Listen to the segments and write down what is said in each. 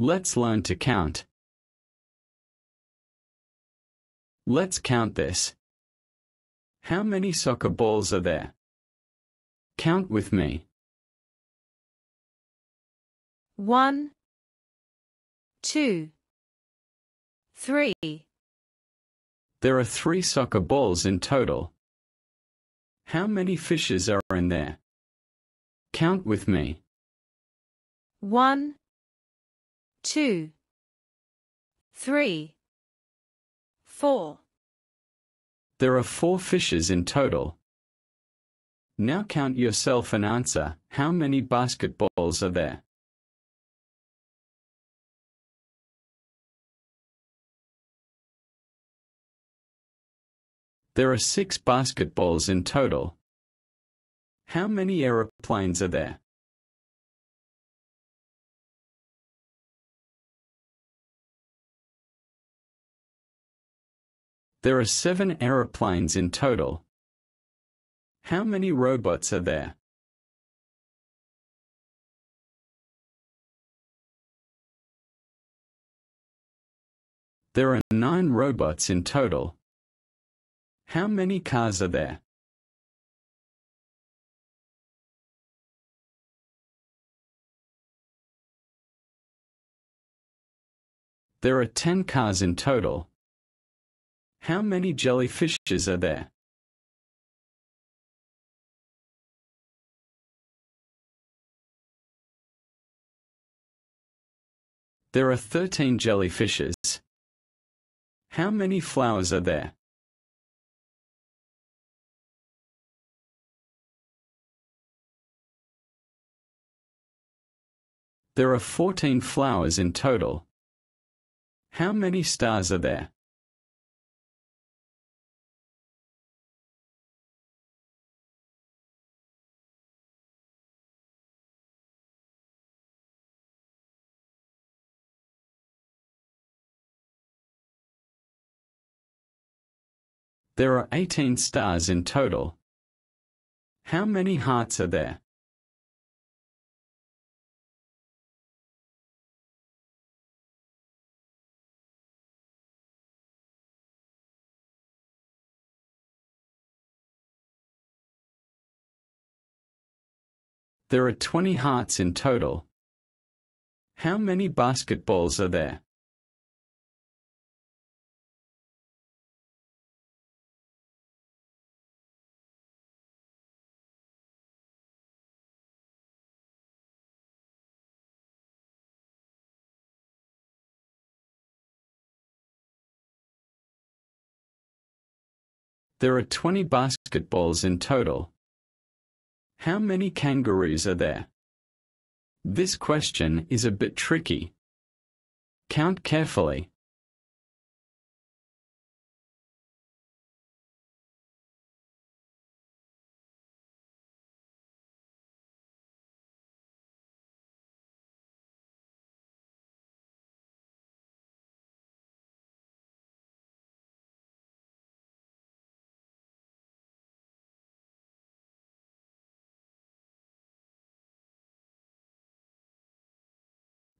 Let's learn to count. Let's count this. How many soccer balls are there? Count with me. One, two, three, There are three soccer balls in total. How many fishes are in there? Count with me. one, two, three, four. There are four fishes in total. Now count yourself and answer, how many basketballs are there? There are six basketballs in total. How many aeroplanes are there? There are seven aeroplanes in total. How many robots are there? There are nine robots in total. How many cars are there? There are ten cars in total. How many jellyfishes are there? There are 13 jellyfishes. How many flowers are there? There are 14 flowers in total. How many stars are there? There are 18 stars in total. How many hearts are there? There are 20 hearts in total. How many basketballs are there? There are 20 basketballs in total. How many kangaroos are there? This question is a bit tricky. Count carefully.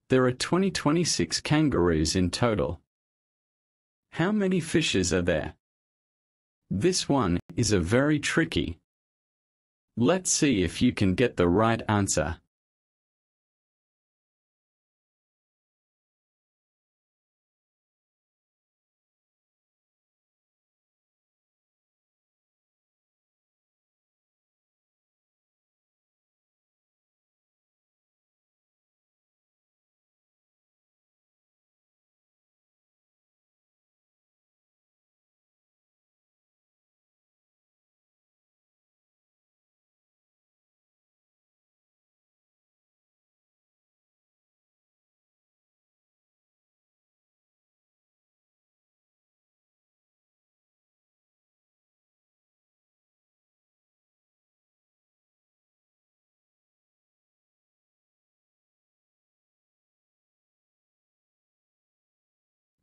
There are 2026 kangaroos in total. How many fishes are there? This one is a very tricky. Let's see if you can get the right answer.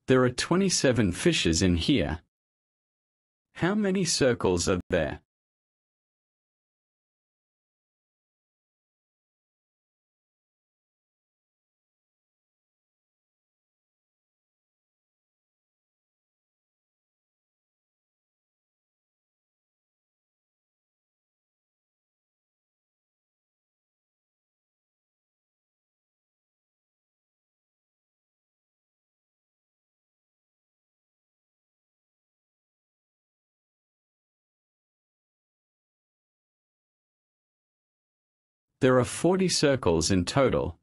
There are 27 fishes in here. How many circles are there? There are 40 circles in total.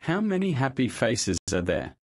How many happy faces are there?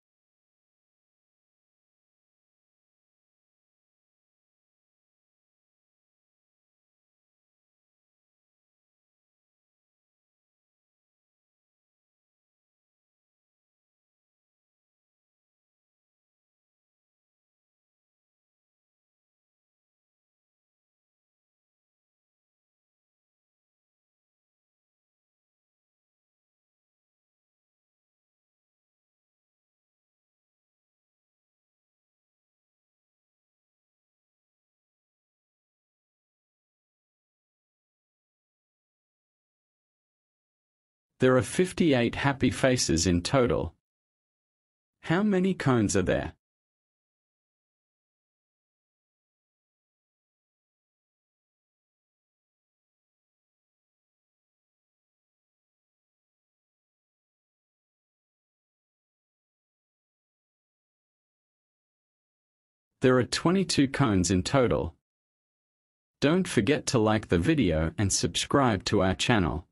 There are 58 happy faces in total. How many cones are there? There are 22 cones in total. Don't forget to like the video and subscribe to our channel.